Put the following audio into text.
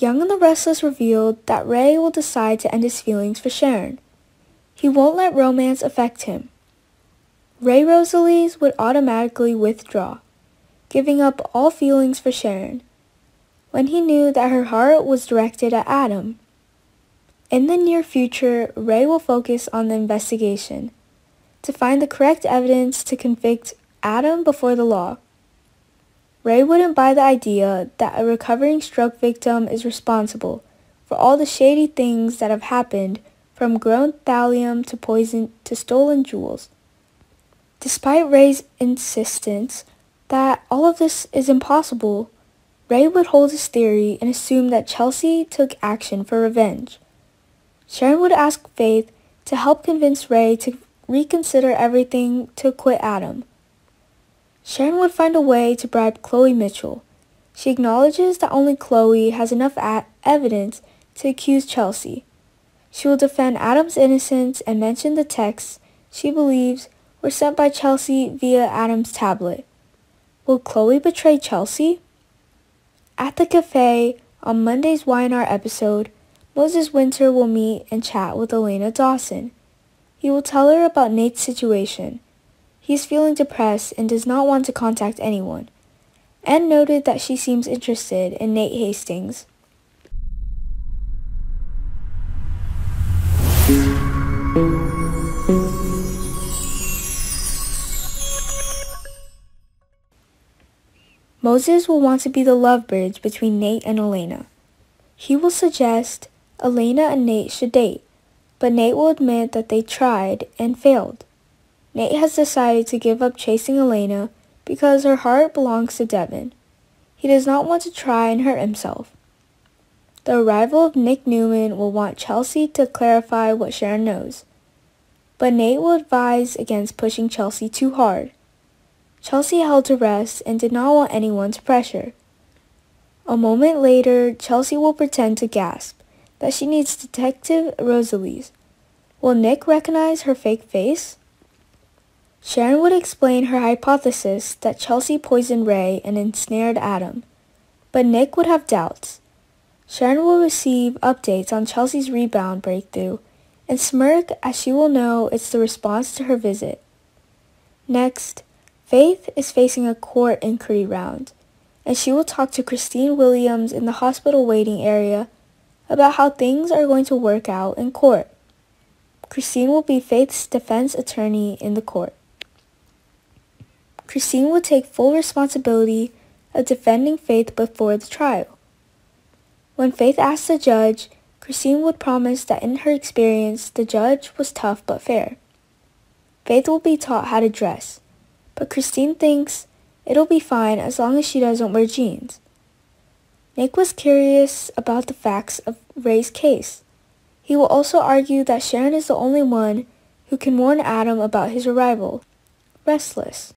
Young and the Restless revealed that Rey will decide to end his feelings for Sharon. He won't let romance affect him. Rey Rosales would automatically withdraw, giving up all feelings for Sharon, when he knew that her heart was directed at Adam. In the near future, Rey will focus on the investigation to find the correct evidence to convict Adam before the law. Rey wouldn't buy the idea that a recovering stroke victim is responsible for all the shady things that have happened from grown thallium to poison to stolen jewels. Despite Rey's insistence that all of this is impossible, Rey would hold his theory and assume that Chelsea took action for revenge. Sharon would ask Faith to help convince Rey to reconsider everything to acquit Adam. Sharon would find a way to bribe Chloe Mitchell. She acknowledges that only Chloe has enough evidence to accuse Chelsea. She will defend Adam's innocence and mention the texts she believes were sent by Chelsea via Adam's tablet. Will Chloe betray Chelsea? At the cafe, on Monday's Y&R episode, Moses Winter will meet and chat with Elena Dawson. He will tell her about Nate's situation he is feeling depressed and does not want to contact anyone. Anne noted that she seems interested in Nate Hastings. Moses will want to be the love bridge between Nate and Elena. He will suggest Elena and Nate should date, but Nate will admit that they tried and failed. Nate has decided to give up chasing Elena because her heart belongs to Devon. He does not want to try and hurt himself. The arrival of Nick Newman will want Chelsea to clarify what Sharon knows, but Nate will advise against pushing Chelsea too hard. Chelsea held her rest and did not want anyone to pressure. A moment later, Chelsea will pretend to gasp that she needs Detective Rosales. Will Nick recognize her fake face? Sharon would explain her hypothesis that Chelsea poisoned Rey and ensnared Adam, but Nick would have doubts. Sharon will receive updates on Chelsea's rebound breakthrough and smirk as she will know it's the response to her visit. Next, Faith is facing a court inquiry round, and she will talk to Christine Williams in the hospital waiting area about how things are going to work out in court. Christine will be Faith's defense attorney in the court. Christine would take full responsibility of defending Faith before the trial. When Faith asked the judge, Christine would promise that in her experience, the judge was tough but fair. Faith will be taught how to dress, but Christine thinks it'll be fine as long as she doesn't wear jeans. Nick was curious about the facts of Rey's case. He will also argue that Sharon is the only one who can warn Adam about his arrival. Restless.